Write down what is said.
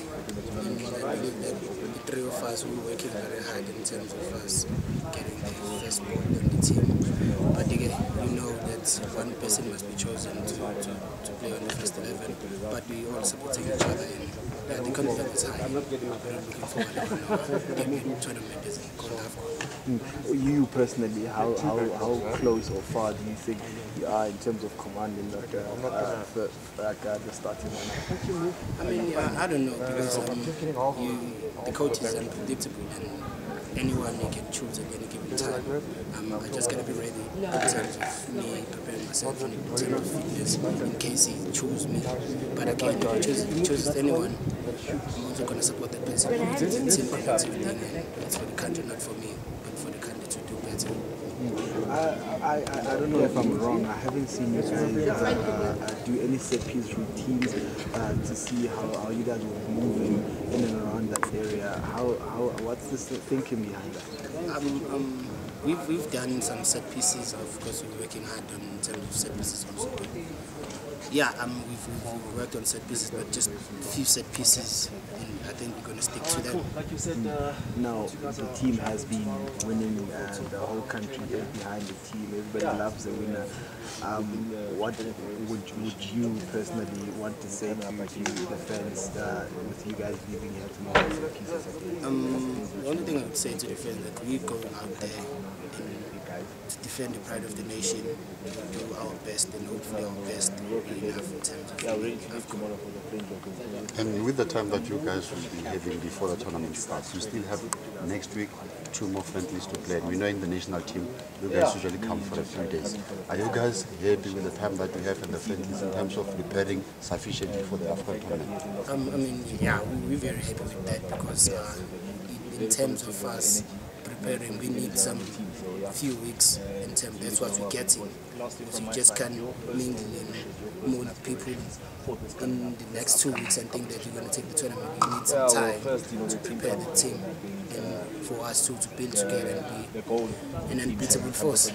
that the three of us will working very hard in terms of us getting the first spot on the team. But again, we know that one person must be chosen to, to, to play on the first 11, but we all supporting each other and yeah, the confidence is high. We're looking forward to our debut tournament is in Congo. You personally, how, how, how close or far do you think you are in terms of commanding like, uh, uh, the, like uh, the starting lineup? I mean, yeah, I don't know because um, you, the coach is unpredictable and anyone you can choose at any given time. Um, I just gotta be ready in terms of me preparing myself in terms of fitness in case he chooses me. But again, if he chooses, chooses anyone, I'm also gonna support that person. It's a simple thing it's for the country, not for me, but for the country to do better. I, I, I don't know if I'm wrong. I haven't seen you guys uh, do any set piece routines uh, to see how, how you guys were moving in and around that area. How, how what's the thinking behind that? Um, um, we've, we've done some set pieces, of course, we're working hard on in terms of set pieces also. But yeah, um, we've, we've worked on set pieces, but just a few set pieces, and I think we're going to stick to them. Like you said, uh, Now the team has been winning, uh, the whole country is behind the team. Everybody loves the winner. Um, what would would you personally want to say to, to the fans uh, with you guys leaving here tomorrow? with the pieces of the- Um, the only thing I would say to the fans that we're going out there and to defend the pride of the nation, to do our best, and hopefully our best will be enough in terms of And with the time that you guys will be having before the tournament starts, you still have next week two more friendlies to play. And we know in the national team, you guys usually come for a few days. Are you guys happy with the time that you have in the friendlies in terms of preparing sufficiently for the African tournament? Um, I mean, yeah, we, we're very happy with that because uh, in terms of us preparing, we need some few weeks in terms. That's what we're getting. Because you just can't mingle and people in the next two weeks and think that you're going to take the tournament. You need some time to prepare the team and for us to, to build together and be an unbeatable force.